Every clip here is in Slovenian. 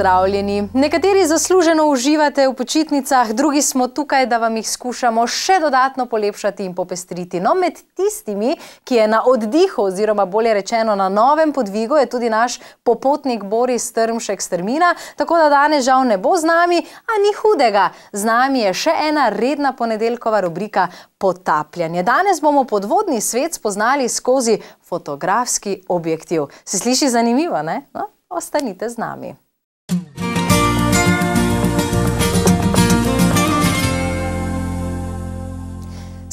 Pozdravljeni. Nekateri zasluženo uživate v počitnicah, drugi smo tukaj, da vam jih skušamo še dodatno polepšati in popestriti. No, med tistimi, ki je na oddihu, oziroma bolje rečeno na novem podvigu, je tudi naš popotnik Boris Strmšek Strmina, tako da danes žal ne bo z nami, a ni hudega. Z nami je še ena redna ponedeljkova rubrika Potapljanje. Danes bomo podvodni svet spoznali skozi fotografski objektiv. Se sliši zanimivo, ne? No, ostanite z nami.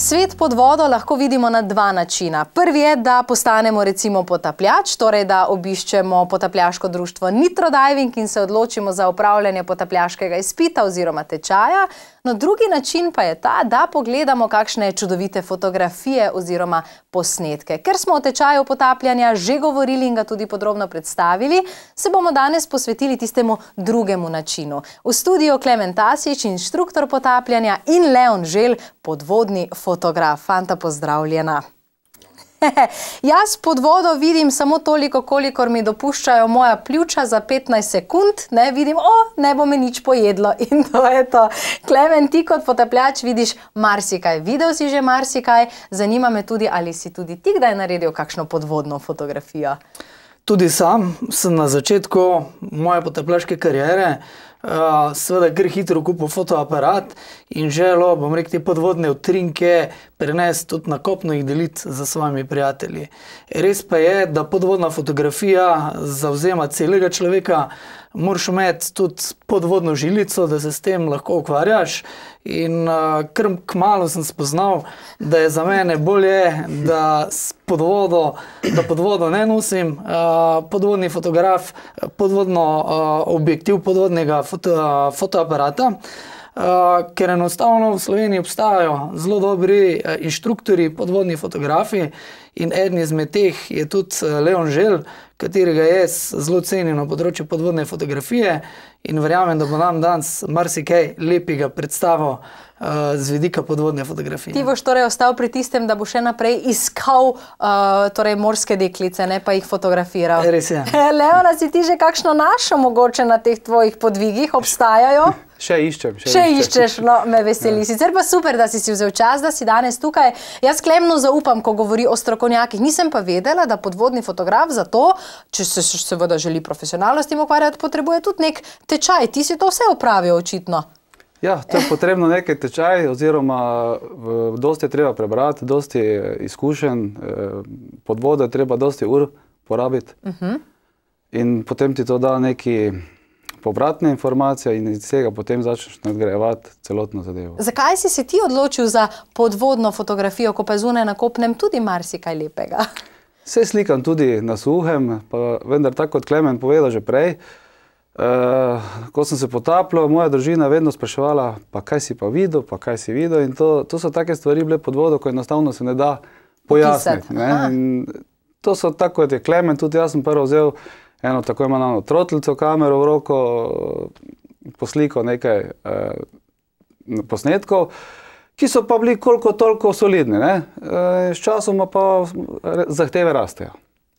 Svet pod vodo lahko vidimo na dva načina. Prvi je, da postanemo recimo potapljač, torej da obiščemo potapljaško društvo Nitrodiving in se odločimo za upravljanje potapljaškega izpita oziroma tečaja. No, drugi način pa je ta, da pogledamo kakšne čudovite fotografije oziroma posnetke. Ker smo o tečaju potapljanja že govorili in ga tudi podrobno predstavili, se bomo danes posvetili tistemu drugemu načinu. V studiu Klemen Tasič, inštruktor potapljanja in Leon Žel, podvodni fotograf. Fanta, pozdravljena. Jaz pod vodo vidim samo toliko, kolikor mi dopuščajo moja pljuča za 15 sekund, ne vidim, o, ne bo me nič pojedlo in to je to. Klemen, ti kot potapljač vidiš marsikaj, videl si že marsikaj, zanima me tudi, ali si tudi ti kdaj naredil kakšno podvodno fotografijo? Tudi sam sem na začetku moje potapljaške karijere Uh, seveda, gre hitro kupiti fotoaparat in želo, bom rekel, te podvodne utrinke prenesti tudi na kopno in deliti z svojimi prijatelji. Res pa je, da podvodna fotografija zauzema celega človeka, moraš imeti tudi podvodno žilico, da se s tem lahko ukvarjaš. In uh, kar kmalo sem spoznal, da je za mene bolje, da pod vodo, da pod vodo ne nosim uh, podvodni fotograf, podvodno uh, objektiv podvodnega foto, uh, fotoaparata. Uh, ker enostavno v Sloveniji obstajajo zelo dobri uh, inštruktori, podvodni fotografi, in eden izmed teh je tudi Leon Žel, katerega jaz zelo cenim na področju podvodne fotografije in verjamem, da bo nam danes marsikaj lepega predstavil uh, z vidika podvodne fotografije. Ti boš torej ostal pri tistem, da bo še naprej iskal uh, torej morske deklice, ne pa jih fotografiral. Res je. Leona, si ti že kakšno našo mogoče na teh tvojih podvigih obstajajo? Še iščem. Še, še iščeš, no, me veseli. Ja. Sicer pa super, da si si vzel čas, da si danes tukaj. Jaz klemno zaupam, ko govori o strokovnjakih. Nisem pa vedela, da podvodni fotograf za to, če se seveda želi profesionalno s tem ukvarjati, potrebuje tudi nek tečaj. Ti si to vse upravil, očitno. Ja, to je potrebno nekaj tečaj, oziroma dosti je treba prebrati, dosti izkušenj, pod vodo je treba dosti ur porabiti. Uh -huh. In potem ti to da neki povratne informacije in iz tega potem začneš nadgrajevati celotno zadevo. Zakaj si se ti odločil za podvodno fotografijo, ko pa zunaj na kopnem tudi marsikaj lepega? Vse slikam tudi na suhem, pa vendar tako kot Klemen povedal že prej, Uh, ko sem se potapljal, moja družina je vedno spraševala, pa kaj si pa videl, pa kaj si videl. In to, to so take stvari bile pod vodo, ko enostavno se ne da pojasniti. Ne? To so tako, kot je Klemen, tudi jaz sem prvo vzel eno tako imenovano trotlico kamero v roko, posliko nekaj eh, posnetkov, ki so pa bili koliko toliko solidni. Ne? Eh, s časoma pa zahteve rastejo.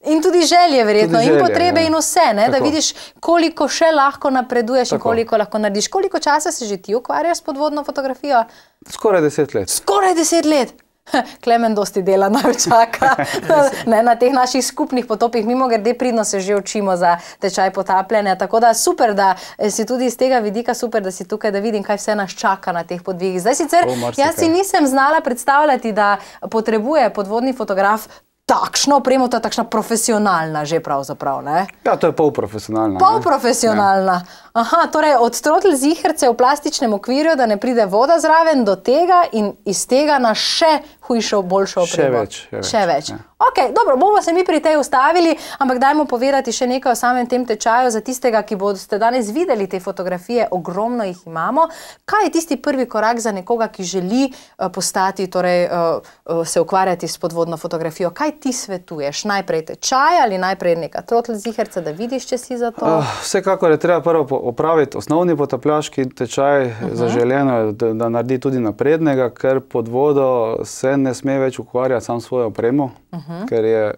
In tudi želje, verjetno, tudi želje, in potrebe, ja. in vse, ne, da vidiš, koliko še lahko napreduješ, Tako. in koliko lahko narediš. Koliko časa se že ti ukvarjaš s podvodno fotografijo? Skoraj deset let. Skoraj deset let. Klemen dosti dela naj čaka ne, na teh naših skupnih potopih. Mimo grede pridno se že učimo za tečaj potapljanja. Tako da super, da si tudi iz tega vidika super, da si tukaj, da vidim, kaj vse nas čaka na teh podvigih. Zdaj sicer, jaz si nisem znala predstavljati, da potrebuje podvodni fotograf takšno opremo, to je takšna profesionalna že pravzaprav, ne? Ja, to je polprofesionalna. Polprofesionalna. Ja. Aha, torej od trotl zihrce v plastičnem okvirju, da ne pride voda zraven do tega in iz tega na še hujšo, boljšo opremo. Še več. Še več. Še več. Ja. Ok, dobro, bomo se mi pri tej ustavili, ampak dajmo povedati še nekaj o samem tem tečaju za tistega, ki boste danes videli te fotografije, ogromno jih imamo. Kaj je tisti prvi korak za nekoga, ki želi uh, postati, torej uh, uh, se ukvarjati s podvodno fotografijo? Kaj ti svetuješ? Najprej tečaj ali najprej neka trotl zihrca, da vidiš, če si za to? Uh, vsekakor je treba prvo opraviti osnovni potapljaški tečaj, uh -huh. zaželjeno je, da, da naredi tudi naprednega, ker pod vodo se ne sme več ukvarjati sam svojo opremo, uh -huh. ker je,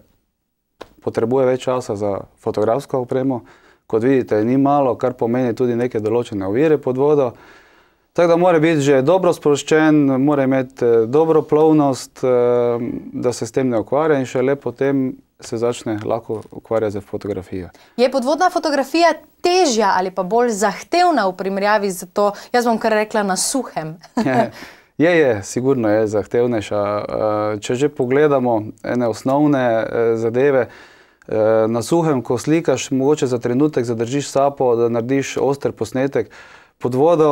potrebuje več časa za fotografsko opremo, kot vidite, ni malo, kar pomeni tudi neke določene ovire pod vodo. Tako da mora biti že dobro sproščen, mora imeti eh, dobro plovnost, eh, da se s tem ne ukvarja in šele potem se začne lahko ukvarjati z fotografijo. Je podvodna fotografija težja ali pa bolj zahtevna v primerjavi z to, jaz bom kar rekla, na suhem? Je, je, sigurno je zahtevnejša. Eh, če že pogledamo ene osnovne eh, zadeve, eh, na suhem, ko slikaš, mogoče za trenutek zadržiš sapo, da narediš oster posnetek. Pod vodo,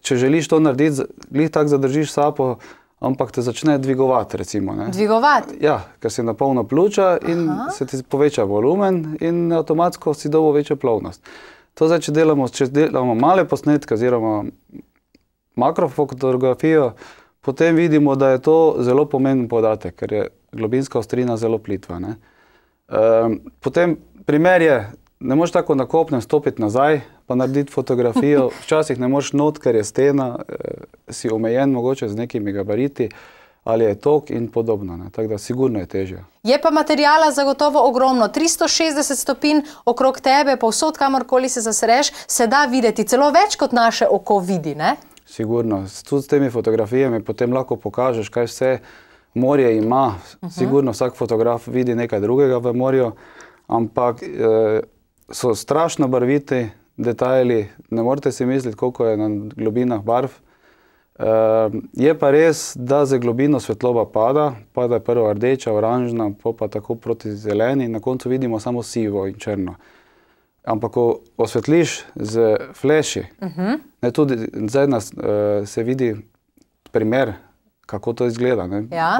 če želiš to narediti, glih tako zadržiš sapo, ampak te začne dvigovati. Recimo, ne. Dvigovati? Ja, ker si na polno pljuča in Aha. se ti poveča volumen in avtomatsko si dobo večjo plovnost. To zdaj, če delamo, če delamo male posnetke oziroma makrofotografijo, potem vidimo, da je to zelo pomemben podatek, ker je globinska ostrina zelo plitva. Ne. Ehm, potem primer je, ne moreš tako na kopnem stopiti nazaj, pa narediti fotografijo. Včasih ne moreš not, ker je stena, eh, si omejen mogoče z nekimi gabariti ali je tok in podobno. Ne. Tako da sigurno je težje. Je pa materijala zagotovo ogromno. 360 stopinj okrog tebe, povsod, kamorkoli se zasreš, se da videti celo več, kot naše oko vidi, ne? Sigurno. Tudi s temi fotografijami potem lahko pokažeš, kaj vse morje ima. Uh -huh. Sigurno vsak fotograf vidi nekaj drugega v morju, ampak eh, so strašno barviti detajli. Ne morete si misliti, koliko je na globinah barv. Eh, je pa res, da za globino svetloba pada, pada je prvo rdeča, oranžna, pa tako proti zeleni, na koncu vidimo samo sivo in črno. Ampak, ko osvetliš z fleši, uh -huh. ne, tudi zdaj nas, uh, se vidi primer, kako to izgleda. Ja.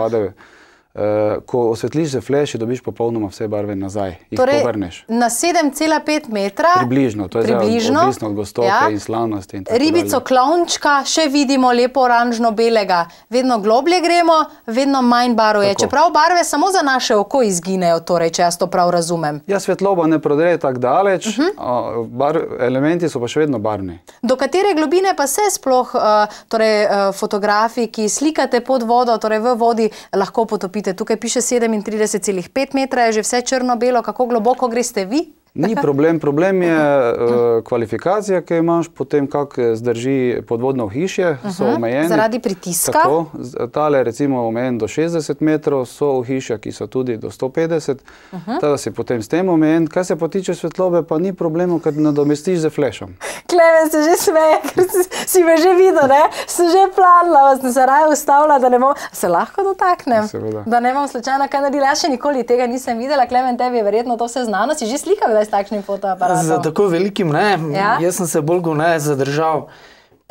Uh, ko osvetliš z fleši, dobiš popolnoma vse barve nazaj. Torej, na 7,5 metra. Približno, to je približno, odvisno od gostote ja. in slavnosti. In Ribico klončka še vidimo lepo oranžno-belega. Vedno globlje gremo, vedno manj barv je. Čeprav barve samo za naše oko izginejo, torej, če jaz to prav razumem. Ja, svetloba ne prodre tako daleč, uh -huh. uh, bar, elementi so pa še vedno barvni. Do katere globine pa se sploh uh, torej, uh, fotografi, ki slikate pod vodo, torej v vodi, lahko potopite? Vidite, tukaj piše 37,5 metra, je že vse črno-belo, kako globoko greste vi? Ni problem, problem je uh, kvalifikacija, ki jo imaš, potem kako zdrži podvodno hišje, so uh omejene. -huh, zaradi pritiska. Tako, tale recimo omejen do 60 metrov, so hišja, ki so tudi do 150, uh -huh. tada si potem s tem omejen. Kaj se pa tiče svetlobe, pa ni problema, ker nadomestiš z flešom. Kleven se že smeje, ker si, si me že videl, ne? sem že planila, ne se raje ustavila, da ne bom, se lahko dotaknem. Seveda. Da ne bom slučajno kaj naredila, jaz še nikoli tega nisem videla, Kleven, tebi je verjetno to vse znano, si že slikal, s takšnim fotoaparatom? Za tako velikim ne. Ja? Jaz sem se bolj gune zadržal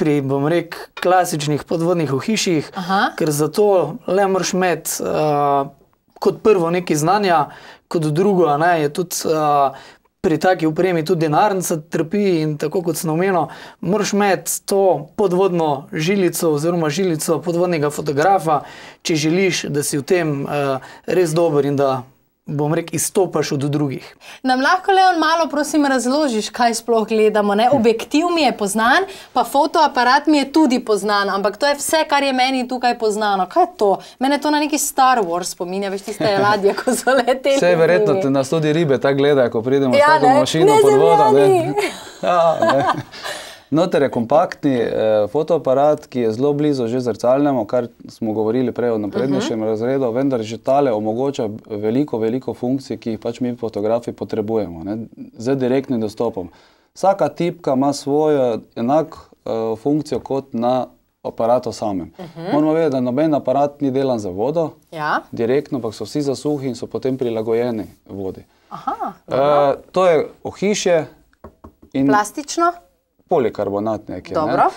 pri, bom rekel, klasičnih podvodnih ohišjih, ker zato le moraš imeti uh, kot prvo nekaj znanja, kot drugo ne, je tudi. Uh, Pri taki upremi tudi denarnica trpi in tako kot sem omenil, moraš imeti to podvodno žilico oziroma žilico podvodnega fotografa, če želiš, da si v tem uh, res dober in da bom rekel, izstopaš od drugih. Nam lahko le malo, prosim, razložiš, kaj sploh gledamo. Ne? Objektiv mi je poznan, pa fotoaparat mi je tudi poznan, ampak to je vse, kar je meni tukaj poznano. Kaj je to? Mene to na neki Star Wars spominja, veš, tiste ladje, ko so leteli. Vse verjetno te nas tudi ribe tako gledajo, ko pridemo ja, s tako mašino pod vodo. Ja, Noter je kompaktni eh, fotoaparat, ki je zelo blizu že zrcalnemu, kar smo govorili prej o naprednejšem uh -huh. razredu, vendar že tale omogoča veliko, veliko funkcij, ki jih pač mi fotografi potrebujemo, ne, z direktnim dostopom. Vsaka tipka ima svojo enak eh, funkcijo kot na aparatu samem. Uh -huh. Moramo vedeti, da noben aparat ni delan za vodo, ja. direktno, ampak so vsi zasuhi in so potem prilagojeni vodi. Aha, eh, to je ohišje. Plastično? Polikarbonat neki. Ne?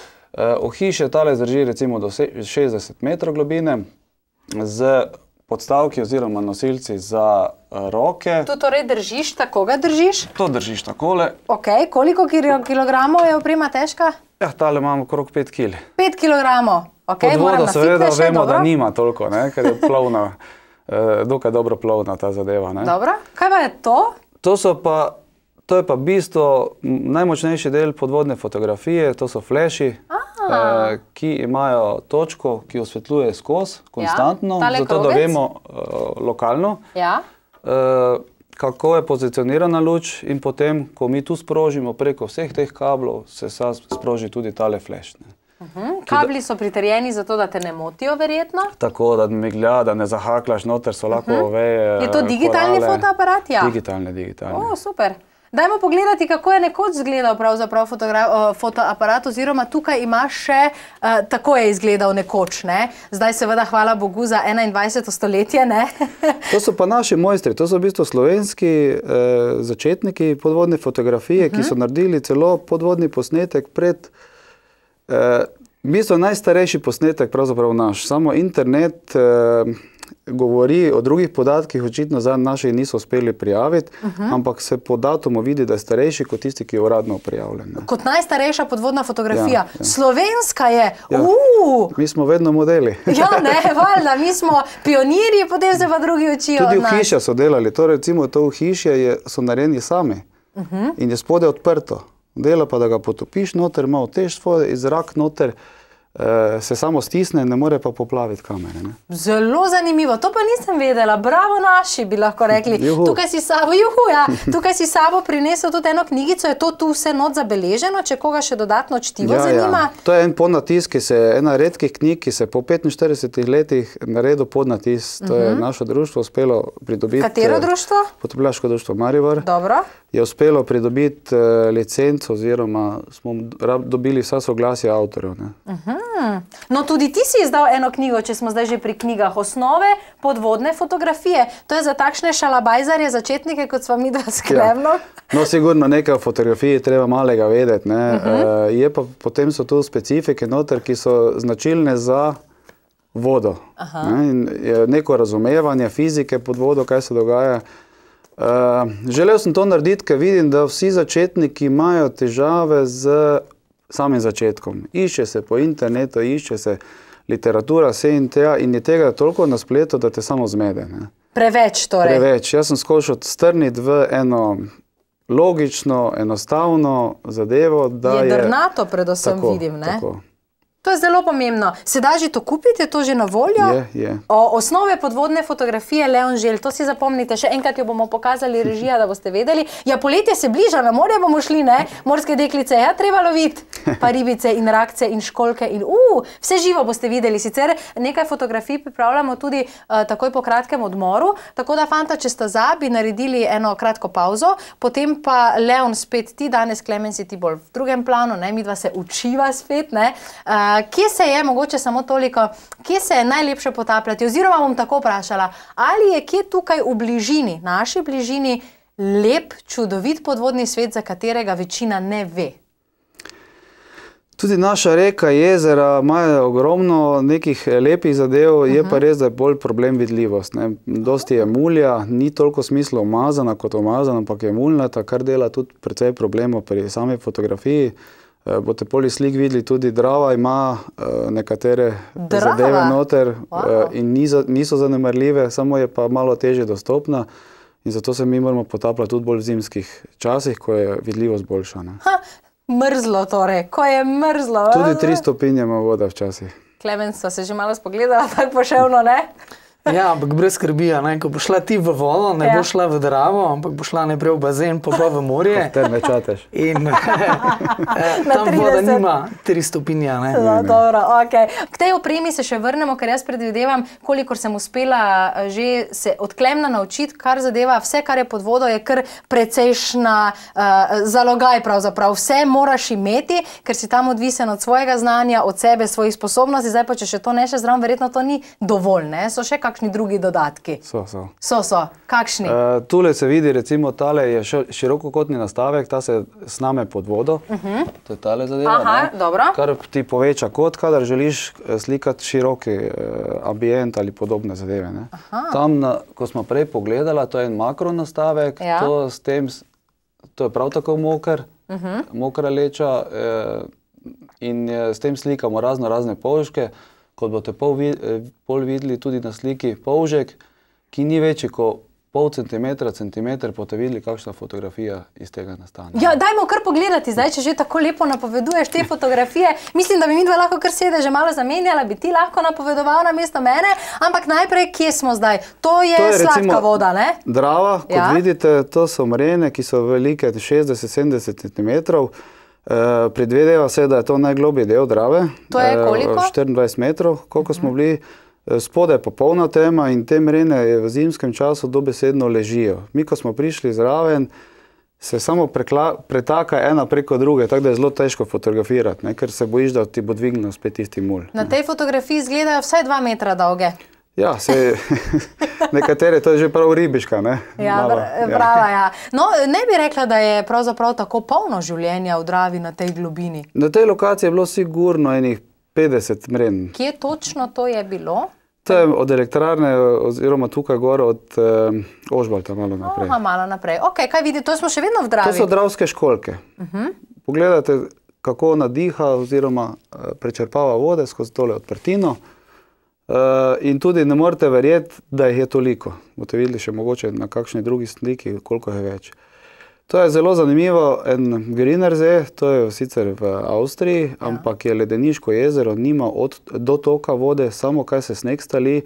Uh, hiše tale zdrži recimo do 60 metrov globine z podstavki oziroma nosilci za uh, roke. To torej držiš, tako ga držiš? To držiš takole. Ok, koliko kilogramov je oprema težka? Ja, tale imamo okrog 5 kg. 5 kg. Okay, Pod vodo seveda vemo, dobro? da nima toliko, ne? ker je plovna, uh, dokaj dobro plovna ta zadeva. Ne? Dobro, kaj pa je to? To so pa To je pa bistvo, najmočnejši del podvodne fotografije, to so fleši, eh, ki imajo točko, ki osvetljuje skozi, konstantno, ja, zato da vemo uh, lokalno. Ja. Uh, kako je pozicionirana luč in potem, ko mi tu sprožimo preko vseh teh kablov, se sproži tudi tale flash. Ne. Hm, Kabli so pritrjeni zato, da te ne motijo, verjetno. Tako da mi gleda, da ne zahaklaš noter, so lahko uh -huh. veje. Je to digitalni korale. fotoaparat? Ja. Digitalni, digitalni. O, super. Dajmo pogledati, kako je nekoč izgledal pravzaprav o, fotoaparat, oziroma tukaj ima še, uh, tako je izgledal nekoč. Ne? Zdaj, seveda, hvala Bogu za 21. stoletje. ne? To so pa naši mojstri, to so v bistvu slovenski eh, začetniki podvodne fotografije, uh -huh. ki so naredili celo podvodni posnetek pred. Eh, v bistvu najstarejši posnetek, pravzaprav naš. Samo internet eh, govori o drugih podatkih, očitno za naše niso uspeli prijaviti, uh -huh. ampak se po datumu vidi, da je starejši kot tisti, ki je uradno prijavljen. ne. Kot najstarejša podvodna fotografija. Ja, ja. Slovenska je. Ja. Uh, Mi smo vedno modeli. ja, ne, valjda, mi smo pionirji, potem se pa drugi učijo. Tudi v hiši so delali, torej recimo to v hiši je, so narejeni sami uh -huh. in je spode odprto. Dela pa, da ga potopiš noter, malo tež spode, iz zrak noter, eh, se samo stisne, ne more pa poplaviti kamere. Ne? Zelo zanimivo, to pa nisem vedela. Bravo, naši bi lahko rekli. Juhu. Tukaj si sabo, juhu, ja. Tukaj si sabo prinesel tudi eno knjigico, je to tu vse not zabeleženo, če koga še dodatno čtivo zanima. To je en podnatis, ki se je ena redkih knjig, ki se je po 45 letih naredil podnatis. To je uh -huh. naše društvo uspelo pridobiti. Mhm. Katero eh, društvo? Potopljaško društvo Maribor. Dobro. Je uspelo pridobiti uh, licenco, oziroma smo dobili vsa soglasja avtorjev. ne. Hmm. No, tudi ti si izdal eno knjigo, če smo zdaj že pri knjigah, osnove podvodne fotografije. To je za takšne šalabajzarje, začetnike, kot smo mi dva skrevno. Ja. No, sigurno nekaj o fotografiji treba malega vedeti. Uh Mhm. -huh. uh, je pa potem so tu specifike noter, ki so značilne za vodo. Ne, in neko razumevanje fizike pod vodo, kaj se dogaja. Uh, želel sem to narediti, ker vidim, da vsi začetniki imajo težave z samim začetkom. Išče se po internetu, išče se literatura, vse in tega, in je tega toliko na spletu, da te samo zmede. Ne. Preveč torej. Preveč. Jaz sem skušal strniti v eno logično, enostavno zadevo. da Jedrnato predvsem Tako, vidim. Ne? tako. To je zelo pomembno. Se da že to kupiti, je to že na voljo? Je, je. O, osnove podvodne fotografije Leon Žel, to si zapomnite, še enkrat jo bomo pokazali, režija, da boste vedeli. Ja, poletje se bliža, na morje bomo šli, ne? Morske deklice, ja, treba loviti. Pa ribice in rakce in školke in uh, vse živo boste videli. Sicer nekaj fotografij pripravljamo tudi uh, takoj po kratkem odmoru, tako da fanta, če sta za, bi naredili eno kratko pauzo, potem pa Leon spet ti, danes Klemen si ti bolj v drugem planu, ne? mi dva se učiva spet. ne. Uh, kje se je, mogoče samo toliko, kje se je najlepše potapljati? Oziroma bom tako vprašala, ali je kje tukaj v bližini, naši bližini, lep, čudovit podvodni svet, za katerega večina ne ve? Tudi naša reka, jezera imajo ogromno nekih lepih zadev, uh -huh. je pa res, da je bolj problem vidljivost. Ne. Dosti je mulja, ni toliko smisla umazana kot umazana, ampak je muljnata, kar dela tudi precej problemov pri sami fotografiji. Eh, Boste poli slik videli, tudi Drava ima eh, nekatere Drava? zadeve noter Wow. eh, in ni za- niso zanemarljive, samo je pa malo težje dostopna. In zato se mi moramo potapljati tudi bolj v zimskih časih, ko je vidljivost boljša. Ne. Ha, mrzlo torej, ko je mrzlo. Tudi tri stopinje ima voda včasih. Klemen sva se že malo spogledala, tako poševno, ne? Ja, ampak brez skrbi, a ne, ko bo šla ti v vodo, ne Ja. ja. bo šla v Dravo, ampak bo šla najprej v bazen, pa pa v morje. Te me čateš. In eh, Na tam voda 30. nima tri stopinje. a Ne? No, dobro, okay. K tej opremi se še vrnemo, ker jaz predvidevam, kolikor sem uspela eh, že se odklemna naučiti, kar zadeva vse, kar je pod vodo, je kar precejšna uh, zalogaj. Pravzaprav. Vse moraš imeti, ker si tam odvisen od svojega znanja, od sebe, svojih sposobnosti. Zdaj pa, če še to ne še zraven, verjetno to ni dovolj. Ne? So še kakšni drugi dodatki? So, so. So, so. Kakšni? Uh, tule se vidi, recimo, tale je širokokotni nastavek, ta se sname pod vodo. Uh -huh. To je tale zadeva. Mhm. Aha, ne. dobro. Kar ti poveča kot, kadar želiš eh, slikati široki uh, ambient ali podobne zadeve. ne. Tam, na, ko smo prej pogledali, to je en makro nastavek, Ja. to, s tem, to je prav tako moker, uh -huh. mokra leča. Eh, In eh, s tem slikamo razno razne polžke. Kot boste pol, vi- eh, pol videli tudi na sliki, polžek, ki ni večji kot pol centimetra, centimeter, boste videli, kakšna fotografija iz tega nastane. Ja, dajmo kar pogledati, zdaj, če že tako lepo napoveduješ te fotografije. Mislim, da bi mi dva lahko kar sede že malo zamenjala, bi ti lahko napovedoval na mesto mene. Ampak najprej, kje smo zdaj? To je, To je sladka voda, ne? Drava, kot Ja. vidite, to so mrene, ki so velike 60-70 cm. Uh, predvideva se, da je to najglobji del Drave. To je eh, koliko? 24 metrov, koliko smo bili. Eh, Spodaj je popolna tema in te mrene v zimskem času dobesedno ležijo. Mi, ko smo prišli zraven, se samo prekla, pretaka ena preko druge, tako da je zelo težko fotografirati, ne, ker se bojiš, da ti bo dvignil spet isti mul. Na tej fotografiji izgledajo vsaj dva metra dolge. Ja, se, nekatere to je že prav ribiška. Ne? Ja, Malo, prava, ja. No, ne bi rekla, da je pravzaprav tako polno življenja v Dravi na tej globini. Na tej lokaciji je bilo sigurno enih 50 mren. Kje točno to je bilo? To je od elektrarne, oziroma tukaj gor od uh, Ožbalta malo naprej. Aha, malo naprej. Okay, kaj vidite, to smo še vedno v Dravi. To so dravske školke. Uh -huh. Pogledate, kako nadiha oziroma uh, prečrpava vode skozi tole odprtino. Uh, in tudi ne morete verjeti, da jih je toliko. Boste videli še mogoče na kakšni drugi sliki, koliko je več. To je zelo zanimivo. En Grinersee, to je sicer v Avstriji, ja. ampak je ledeniško jezero, nima od, dotoka vode, samo kaj se sneg stali. E,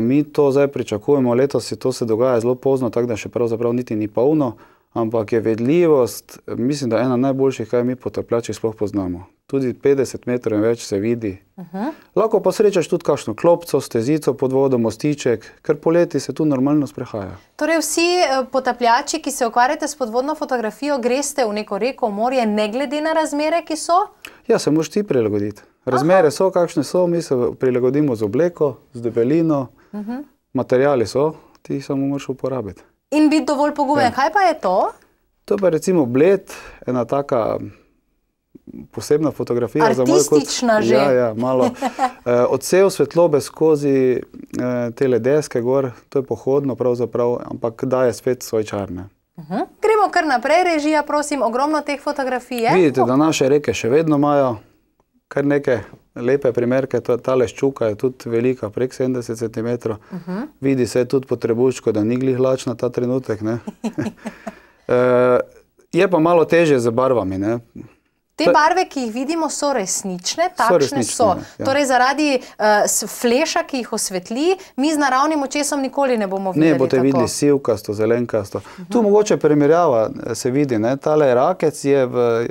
mi to zdaj pričakujemo, letos se to se dogaja zelo pozno, tako da še pravzaprav niti ni polno, ampak je vedljivost, mislim, da ena najboljših, kaj mi potapljači sploh poznamo. Tudi 50 metrov in več se vidi. Uh -huh. Lahko pa srečaš tudi kakšno klopco, stezico pod vodo, mostiček, ker poleti se tu normalno sprehaja. Torej, vsi eh, potapljači, ki se ukvarjate s podvodno fotografijo, greste v neko reko, v morje, ne glede na razmere, ki so. Ja, se moraš ti prilagoditi. Razmere so, kakšne so, mi se prilagodimo z obleko, z debelino, uh -huh. materiali so, ti samo moraš uporabiti. In biti dovolj pogumen. Ja. Kaj pa je to? To pa je recimo bled, ena taka posebna fotografija za moj kot. Artistična že. Ja, ja, malo. Eh, odsev svetlobe skozi eh, te deske gor, to je pohodno pravzaprav, ampak daje spet svoj čar. Ne. Uh -huh. Gremo kar naprej, režija, prosim, ogromno teh fotografij je. Vidite, da naše reke še vedno imajo kar neke lepe primerke. To ta leščuka, je tudi velika, prek 70 cm. Uh -huh. Vidi se tudi po trebuščku, da ni glih lačna ta trenutek. Eh, je pa malo teže z barvami. Ne. Te barve, ki jih vidimo, so resnične, takšne resnične, so. ja. Torej, zaradi uh, fleša, ki jih osvetli, mi z naravnim očesom nikoli ne bomo videli. Ne boste tako. videli sivkasto, zelenkasto. Uh -huh. Tu mogoče primerjava eh, se vidi. Ne? Tale rakec je v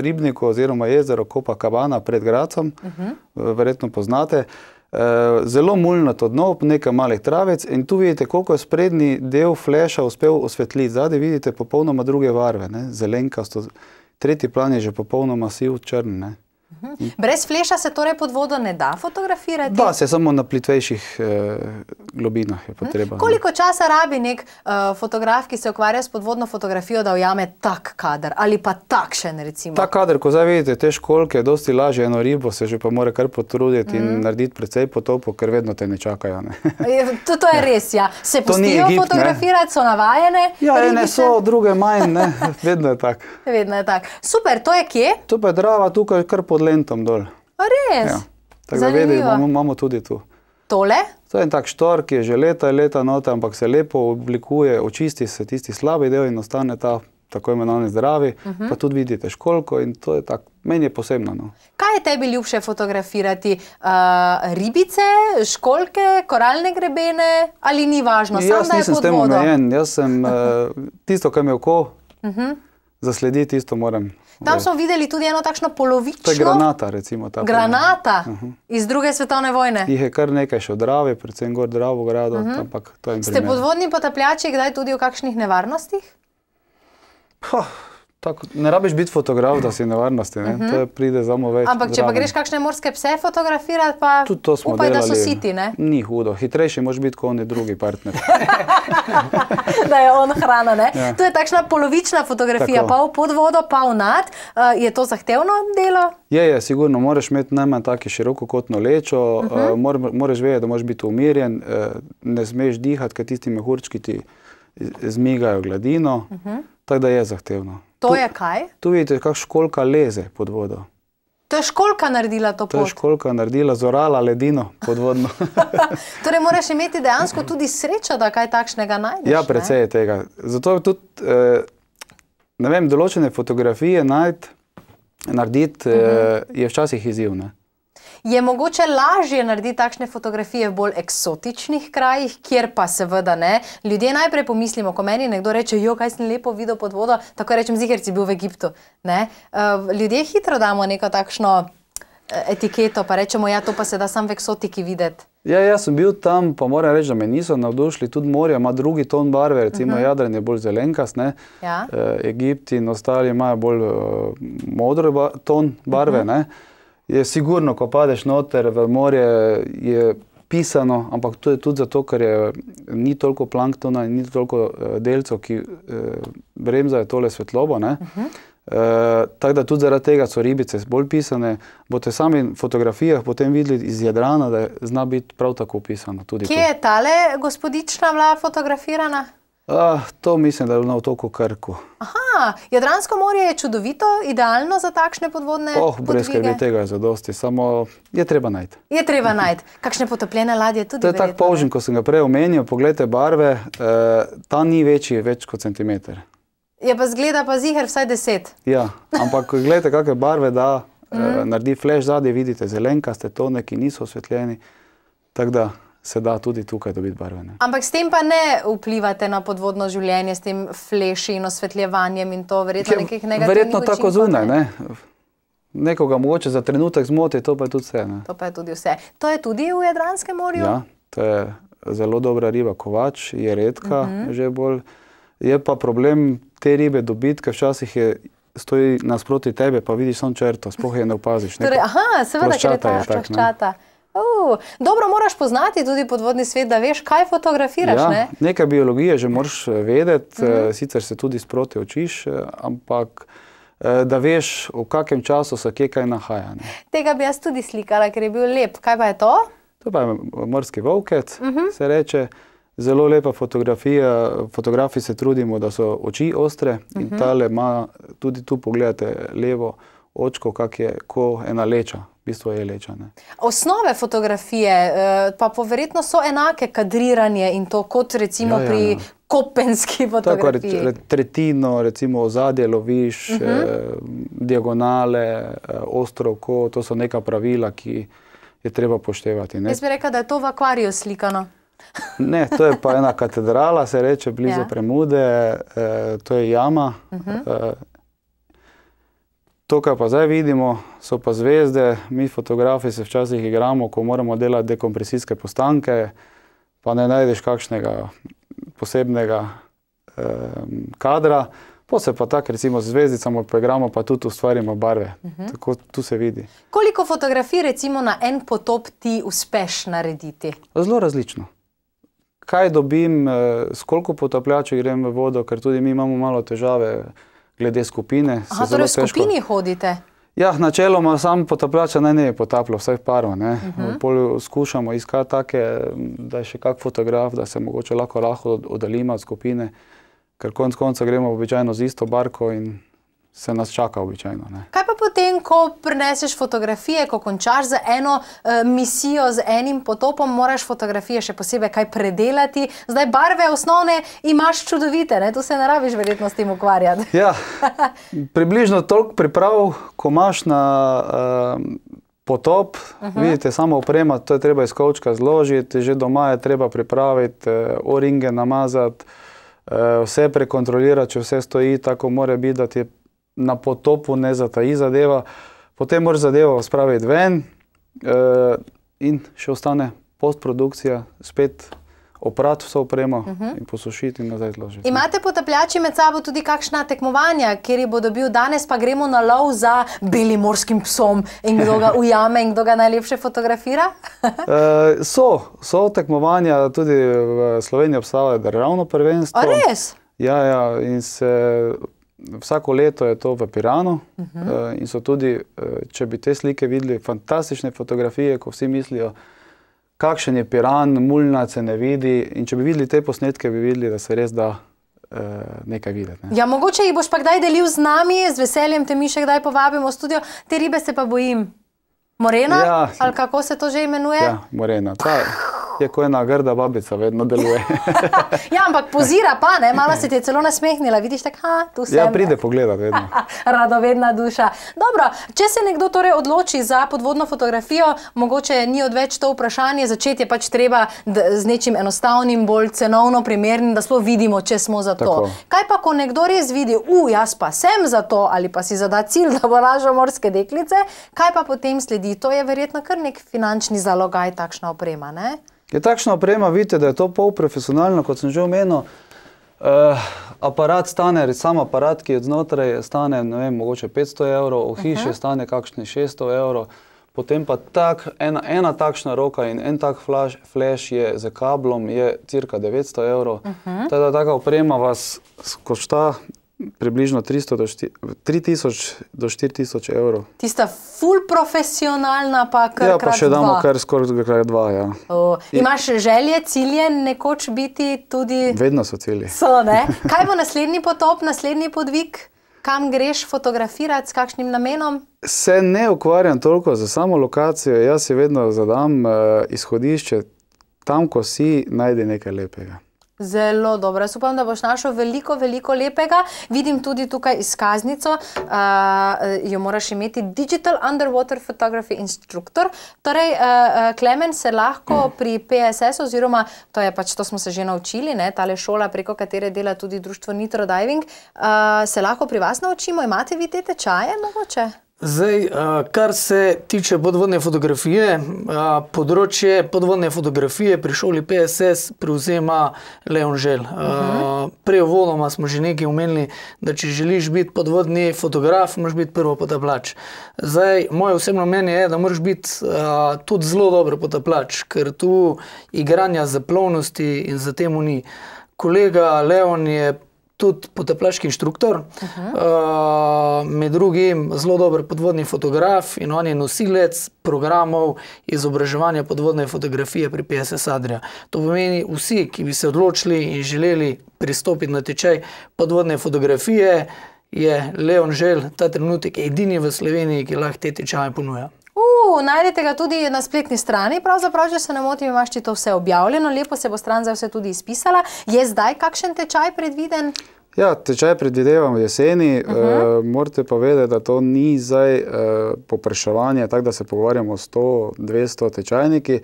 ribniku oziroma jezeru Kopa Kabana pred Gracom, uh -huh. verjetno poznate. Eh, Zelo mulnato dno, nekaj malih travic in tu vidite, koliko je sprednji del fleša uspel osvetliti. Zadaj vidite popolnoma druge barve, zelenkasto, tretji plan je že popolnoma siv črn. Ne? Brez fleša se torej pod vodo ne da fotografirati. Da, se samo na plitvejših eh, globinah je potreba. Koliko časa rabi nek uh, fotograf, ki se ukvarja s podvodno fotografijo, da ujame tak kader ali pa takšen? Recimo? Ta kader, ko zdaj vidite te školke, je dosti lažje eno ribo, se že pa mora kar potruditi mm. in narediti precej potopov, ker vedno te ne čakajo. Ne? To, to je res, ja. Se To pustijo Egipt, ne. fotografirati, so navajene. Ja, ene ribice. so, druge manj, ne? vedno je tako. Vedno je tako. Super, to je kje? To pa je drava tukaj kar pod lentom dol. A res? Ja. Tako da Zanimivo. imamo, imamo tudi tu. Tole? To je en tak štor, ki je že leta in leta nota, ampak se lepo oblikuje, očisti se tisti slabi del in ostane ta tako imenovani zdravi, uh -huh. pa tudi vidite školko in to je tako, meni je posebno. No. Kaj je tebi ljubše fotografirati? Uh, ribice, školke, koralne grebene ali ni važno? Sam, Jaz je nisem s tem omejen, jaz sem uh, tisto, kar me oko uh -huh. Zasledi, tisto moram. Tam smo videli tudi eno takšno polovično. To je granata, recimo. Ta Granata uh -huh. iz druge svetovne vojne. Jih je kar nekaj še v Dravi, predvsem gor Dravo grado, uh -huh. ampak to je Ste primer. podvodni potapljači kdaj tudi v kakšnih nevarnostih? Ha, tako, ne rabiš biti fotograf, da si v nevarnosti, ne? uh -huh. to pride samo več. Ampak če pa zraven. greš kakšne morske pse fotografirati, pa Tudi to smo upaj, delali. da so siti, ne? Ni hudo, hitrejši moraš biti kot oni drugi partner. da je on hrana. Ne? Ja. To je takšna polovična fotografija, Tako. pol pod vodo, pol nad. Uh, je to zahtevno delo? Je, je, sigurno moraš imeti najmanj tako širokokotno lečo, uh -huh. uh, mor, moraš vedeti, da moraš biti umirjen, uh, ne smeš dihati, ker tisti mehurčki ti zmigajo gladino, uh -huh. tako da je zahtevno. To tu, je kaj? Tu vidite, kako školka leze pod vodo. To je školka naredila to To je pot. školka naredila, zorala ledino podvodno. Torej, moraš imeti dejansko tudi srečo, da kaj takšnega najdeš. ja, precej je tega. Zato tudi, eh, ne vem, določene fotografije najti, narediti, Mhm. eh, je včasih izziv. Ne? Je mogoče lažje narediti takšne fotografije v bolj eksotičnih krajih, kjer pa seveda ne. Ljudje najprej pomislimo, ko meni nekdo reče: Jo, kaj sem lepo videl pod vodo, tako rečem, ziger si bil v Egiptu. Ne? Uh, ljudje hitro damo neko takšno eh, etiketo, pa rečemo, ja, to pa se da sam v eksotiki videti. Ja, jaz sem bil tam, pa moram reči, da me niso navdušili. Tudi morje ima drugi ton barve, recimo uh -huh. Jadran je bolj zelenkast, ne? Ja. e, Egipt in ostali imajo bolj uh, modro ba ton barve. Uh -huh. Je sigurno, ko padeš noter v morje, je pisano, ampak to je tudi zato, ker je, ni toliko planktona in ni toliko uh, delcev, ki uh, bremzajo tole svetlobo. Uh -huh. Uh, tako da tudi zaradi tega so ribice bolj pisane. Boste sami v fotografijah potem videli iz Jadrana, da zna biti prav tako pisano. tudi Kje tu. je tale gospodična bila fotografirana? Ah, to mislim, da je na otoku Krku. Aha, Jadransko morje je čudovito, idealno za takšne podvodne Oh, brez skrbi tega je zadosti, samo je treba najti. Je treba najti. Kakšne potopljene ladje tudi. To je tak verjetno, ne? polžin, ko sem ga prej omenil, pogledajte barve, eh, ta ni večji več kot centimeter. Je pa zgleda pa ziger vsaj deset. Ja, ampak gledajte, kakšne barve da, Mhm. eh, naredi flash zadnji, vidite zelenkaste tone, ki niso osvetljeni, tako da se da tudi tukaj dobiti barve. Ne. Ampak s tem pa ne vplivate na podvodno življenje, s tem fleši in osvetljevanjem in to verjetno nekih negativnih Verjetno tako zunaj, ne. Nekoga mogoče za trenutek zmoti, to pa je tudi vse. Ne. To pa je tudi vse. To je tudi v Jadranskem morju? Ja, to je zelo dobra riba, kovač, je redka, uh Mhm. -huh. že bolj. Je pa problem te ribe dobiti, ker včasih je, stoji nasproti tebe, pa vidiš samo črto, sploh je ne opaziš. Torej, aha, seveda, ker je ta je tak, ne. Uh, dobro, moraš poznati tudi podvodni svet, da veš, kaj fotografiraš. Ja, ne? nekaj biologije že moraš eh, vedeti, uh -huh. sicer se tudi sproti učiš, eh, ampak da veš, v kakem času se kje kaj nahaja. Ne. Tega bi jaz tudi slikala, ker je bil lep. Kaj pa je to? To pa je morski volkec, uh -huh. se reče. Zelo lepa fotografija, fotografi se trudimo, da so oči ostre uh -huh. in tale ima tudi tu, pogledate levo očko, kak je, ko ena leča, bistvu je leča. Ne. Osnove fotografije eh, pa poverjetno so enake, kadriranje in to, kot recimo Ja, ja, pri ja. kopenski Tako fotografiji. re, re, tretjino, recimo ozadje loviš, uh -huh. eh, diagonale, eh, ostro oko, to so neka pravila, ki je treba poštevati. Ne, Jaz bi rekla, da je to v akvariju slikano. ne to je pa ena katedrala, se reče, blizu Ja. ja. Premude, eh, to je jama. Uh -huh. eh, To, kar pa zdaj vidimo, so pa zvezde. Mi, fotografi, se včasih igramo, ko moramo delati dekompresijske postanke, pa ne najdeš kakšnega posebnega eh, kadra. Pa se pa tako, recimo, z zvezdicami poigramo, pa tudi ustvarimo barve. Uh -huh. Tako tu se vidi. Koliko fotografij recimo na en potop ti uspeš narediti? Zelo različno. Kaj dobim, eh, s koliko potapljačev grem v vodo, ker tudi mi imamo malo težave glede skupine. Aha, torej v težko- skupini hodite. Ja, načeloma sam potapljača naj ne bi potapljal, vsaj paro. Uh -huh. Pol skušamo iskati take, da je še kak fotograf, da se mogoče lahko lahko oddaljimo od skupine, ker konec konca gremo običajno z isto barko in se nas čaka običajno. Ne. Kaj pa potem, ko prineseš fotografije, ko končaš z eno uh, misijo, z enim potopom, moraš fotografije še posebej kaj predelati. Zdaj barve osnovne imaš čudovite, ne? tu se ne rabiš verjetno s tem ukvarjati. Ja, približno toliko priprav, ko imaš na uh, potop, uh -huh. vidite, samo oprema, to je treba iz kovčka zložiti, že doma je treba pripraviti, uh, o-ringe namazati, uh, vse prekontrolirati, če vse stoji tako, mora biti, da ti je na potopu ne zataji zadeva. Potem moraš zadevo spraviti ven uh, in še ostane postprodukcija, spet oprati vso opremo uh -huh. in posušiti in nazaj zložiti. Imate potapljači med sabo tudi kakšna tekmovanja, kjer bo dobil danes, pa gremo na lov za belim morskim psom in kdo ga ujame in kdo ga najlepše fotografira? Uh, so, so tekmovanja, tudi v Sloveniji obstaja državno prvenstvo. A res? Ja, ja, in se vsako leto je to v Piranu. Uh -huh. uh, in so tudi, uh, če bi te slike videli, fantastične fotografije, ko vsi mislijo, kakšen je Piran, mulna se ne vidi. In če bi videli te posnetke, bi videli, da se res da uh, nekaj videti. Ne. Ja, mogoče jih boš pa kdaj delil z nami, z veseljem te mi še kdaj povabimo v studio. Te ribe se pa bojim. Morena? Ja. Ali kako se to že imenuje? Ja, morena. Ta je kot ena grda babica, vedno deluje. ja, ampak pozira pa, ne? malo se ti je celo nasmehnila, vidiš tako, ha, tu sem. ja, pride pogledat vedno. Radovedna duša. Dobro, če se nekdo torej odloči za podvodno fotografijo, mogoče ni odveč to vprašanje, začeti je pač treba z nečim enostavnim, bolj cenovno primernim, da sploh vidimo, če smo za to. Tako. Kaj pa, ko nekdo res vidi, u, jaz pa sem za to, ali pa si zada cilj, da bo lažo morske deklice, kaj pa potem sledi? To je verjetno kar nek finančni zalogaj, takšna oprema, ne? Je takšna oprema, vidite, da je to polprofesionalno, kot sem že omenil. Uh, aparat stane, sam aparat, ki je znotraj, stane ne vem, mogoče 500 evrov, v hiši uh -huh. stane kakšni 600 evrov, potem pa tak, ena, ena takšna roka in en tak flash, flash je z kablom, je cirka 900 evrov. Uh -huh. Teda taka oprema vas košta približno 300 do 4, 3000 do 4000 evrov. Tista full profesionalna, pa kar Ja, pa še damo dva. kar skoraj krat dva. Ja. O, imaš želje, cilje, nekoč biti tudi. Vedno so cilji. So, ne? Kaj bo naslednji potop, naslednji podvig? Kam greš fotografirati, s kakšnim namenom? Se ne ukvarjam toliko z samo lokacijo, jaz si vedno zadam uh, izhodišče, tam, ko si, najdi nekaj lepega. Zelo dobro. Jaz upam, da boš našel veliko, veliko lepega. Vidim tudi tukaj izkaznico, uh, jo moraš imeti Digital Underwater Photography Instructor. Torej, uh, Klemen se lahko pri PSS, oziroma to, je pač, to smo se že naučili, ne, tale šola, preko katere dela tudi društvo Nitro Diving, uh, se lahko pri vas naučimo. Imate vi te tečaje mogoče? Zdaj, a, kar se tiče podvodne fotografije, a, področje podvodne fotografije pri šoli PSS prevzema Leon Žel. A, Prej uvodoma smo že nekaj omenili, da če želiš biti podvodni fotograf, moraš biti prvo potapljač. Zdaj, moje osebno mnenje je, da moraš biti tudi zelo dober potapljač, ker tu igranja za plovnosti in za temu ni. Kolega Leon je tudi potapljaški inštruktor, uh -huh. uh, med drugim zelo dober podvodni fotograf in on je nosilec programov izobraževanja podvodne fotografije pri PSS Adria. To pomeni, vsi, ki bi se odločili in želeli pristopiti na tečaj podvodne fotografije, je Leon Žel ta trenutek edini v Sloveniji, ki lahko te tečaje ponuja. Najdete ga tudi na spletni strani, pravzaprav, če se ne motim, imaš ti to vse objavljeno, lepo se bo stran za vse tudi izpisala. Je zdaj kakšen tečaj predviden? Ja, tečaj predvidevam v jeseni, uh -huh. uh, morate pa vedeti, da to ni zdaj uh, popraševanje, tako da se pogovarjamo o 100-200 tečajniki.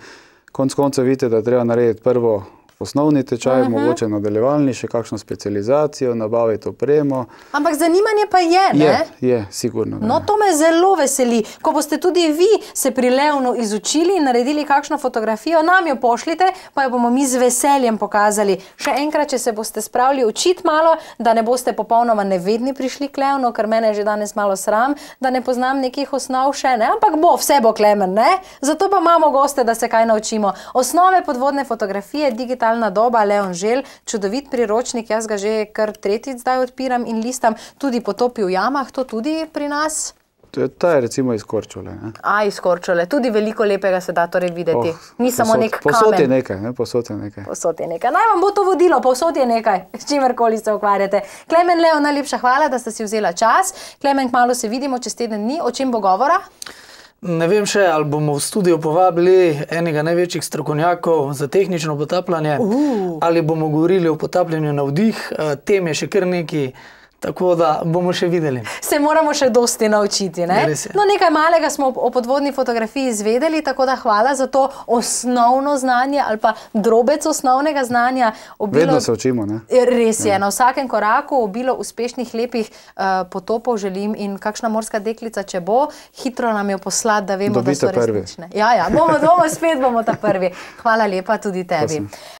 Konec koncev vidite, da treba narediti prvo osnovni tečaj, uh -huh. mogoče nadaljevalni, še kakšno specializacijo, nabaviti opremo. Ampak zanimanje pa je, ne? Je, je, sigurno. da No, to me zelo veseli. Ko boste tudi vi se pri Leonu izučili in naredili kakšno fotografijo, nam jo pošljite, pa jo bomo mi z veseljem pokazali. Še enkrat, če se boste spravili učiti malo, da ne boste popolnoma nevedni prišli k Leonu, ker mene je že danes malo sram, da ne poznam nekih osnov še, ne? ampak bo, vse bo klemen, ne? Zato pa imamo goste, da se kaj naučimo. Osnove podvodne fotografije, digitalna doba, Leon Žel, čudovit priročnik, jaz ga že kar tretjič zdaj odpiram in listam, tudi potopi v jamah, to tudi pri nas. To je- Ta je recimo iz Korčule. ne. A, izkorčole, tudi veliko lepega se da torej videti. Oh, Ni samo posod- nek Posod je kamen. nekaj, ne? posod je nekaj. Posod je nekaj. Naj vam bo to vodilo, povsod je nekaj, s čimerkoli se ukvarjate. Klemen Leo, najlepša hvala, da ste si vzela čas. Klemen, kmalo se vidimo, čez teden dni. O čem bo govora? Ne vem še, ali bomo v studio povabili enega največjih strokovnjakov za tehnično potapljanje, uh. ali bomo govorili o potapljanju na vdih, Eh, tem je še kar nekaj, tako da bomo še videli. Se moramo še dosti naučiti. Ne? No, nekaj malega smo o podvodni fotografiji izvedeli, tako da hvala za to osnovno znanje ali pa drobec osnovnega znanja. Obilo... Vedno se učimo. Ne? Res je, na vsakem koraku obilo uspešnih, lepih uh, potopov želim in kakšna morska deklica, če bo, hitro nam jo poslati, da vemo, Dobite da so prvi. resnične. Ja, ja, bomo, bomo spet bomo ta prvi. Hvala lepa tudi tebi. Prosim.